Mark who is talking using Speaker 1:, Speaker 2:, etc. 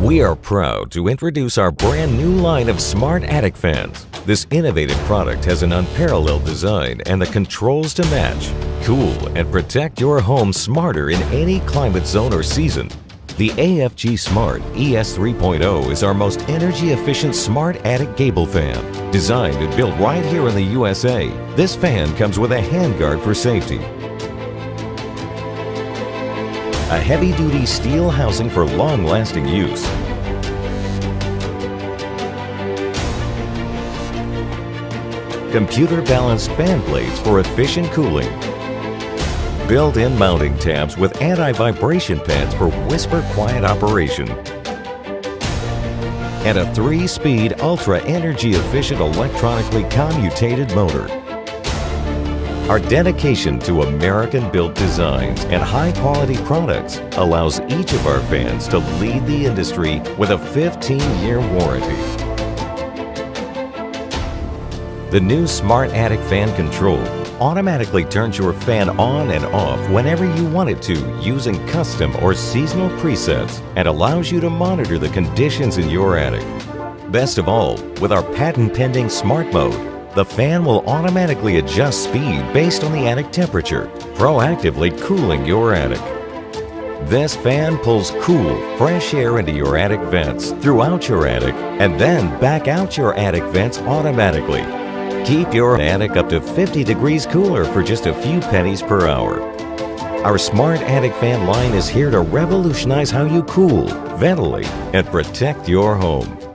Speaker 1: We are proud to introduce our brand new line of smart attic fans. This innovative product has an unparalleled design and the controls to match. Cool and protect your home smarter in any climate zone or season. The AFG Smart ES 3.0 is our most energy efficient smart attic gable fan. Designed and built right here in the USA, this fan comes with a handguard for safety, a heavy-duty steel housing for long-lasting use, computer-balanced fan blades for efficient cooling, built-in mounting tabs with anti-vibration pads for whisper quiet operation, and a three-speed ultra energy efficient electronically commutated motor. Our dedication to American-built designs and high-quality products allows each of our fans to lead the industry with a 15-year warranty. The new Smart Attic Fan Control automatically turns your fan on and off whenever you want it to using custom or seasonal presets and allows you to monitor the conditions in your attic. Best of all, with our patent-pending Smart Mode, the fan will automatically adjust speed based on the attic temperature, proactively cooling your attic. This fan pulls cool, fresh air into your attic vents throughout your attic and then back out your attic vents automatically. Keep your attic up to 50 degrees cooler for just a few pennies per hour. Our Smart Attic Fan line is here to revolutionize how you cool, ventilate, and protect your home.